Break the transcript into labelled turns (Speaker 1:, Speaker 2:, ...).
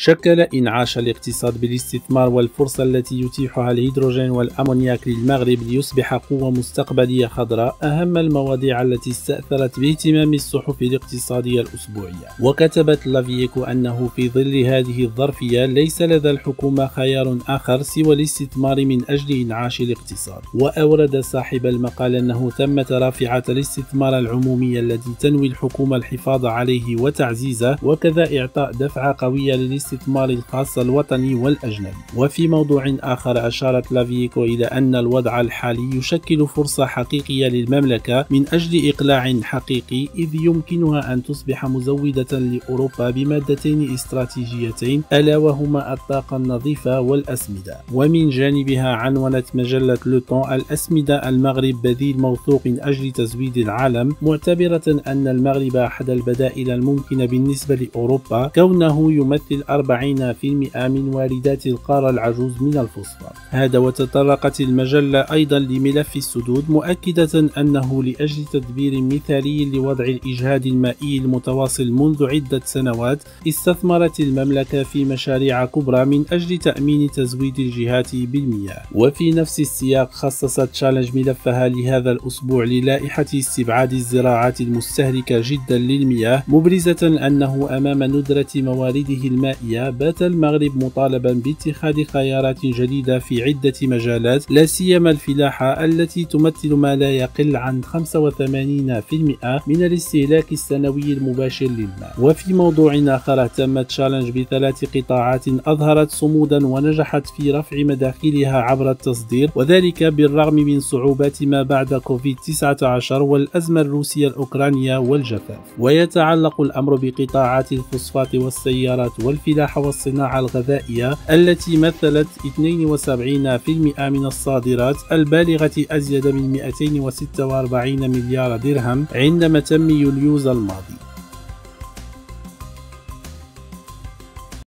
Speaker 1: شكل إنعاش الاقتصاد بالاستثمار والفرصة التي يتيحها الهيدروجين والأمونياك للمغرب ليصبح قوة مستقبلية خضراء أهم المواضيع التي استأثرت باهتمام الصحف الاقتصادية الأسبوعية. وكتبت لافييكو أنه في ظل هذه الظرفية ليس لدى الحكومة خيار آخر سوى الاستثمار من أجل إنعاش الاقتصاد. وأورد صاحب المقال أنه تم رافعة الاستثمار العمومي الذي تنوي الحكومة الحفاظ عليه وتعزيزه وكذا إعطاء دفعة قوية للاستثمار الخاص الوطني والأجنبي. وفي موضوع آخر أشارت لافييكو إلى أن الوضع الحالي يشكل فرصة حقيقية للمملكة من أجل إقلاع حقيقي إذ يمكنها أن تصبح مزودة لأوروبا بمادتين استراتيجيتين ألا وهما الطاقة النظيفة والأسمدة. ومن جانبها عنونت مجلة لوتون الأسمدة المغرب بديل موثوق من أجل تزويد العالم معتبرة أن المغرب أحد البدائل الممكنة بالنسبة لأوروبا كونه يمثل 40% من واردات القارة العجوز من الفوسفور هذا وتطرقت المجلة أيضا لملف السدود مؤكدة أنه لأجل تدبير مثالي لوضع الإجهاد المائي المتواصل منذ عدة سنوات استثمرت المملكة في مشاريع كبرى من أجل تأمين تزويد الجهات بالمياه. وفي نفس السياق خصصت تشالنج ملفها لهذا الأسبوع للائحة استبعاد الزراعات المستهلكة جدا للمياه مبرزة أنه أمام ندرة موارده المائية. بات المغرب مطالبا باتخاذ خيارات جديدة في عدة مجالات لا سيما الفلاحة التي تمثل ما لا يقل عن 85% من الاستهلاك السنوي المباشر للماء. وفي موضوع آخر اهتمت تشالنج بثلاث قطاعات أظهرت صمودا ونجحت في رفع مداخلها عبر التصدير وذلك بالرغم من صعوبات ما بعد كوفيد 19 والأزمة الروسية الأوكرانية والجفاف. ويتعلق الأمر بقطاعات الفوسفات والسيارات والفلاحة والصناعة الغذائية التي مثلت 72% من الصادرات البالغة أزيد من 246 مليار درهم عندما تم يوليوز الماضي.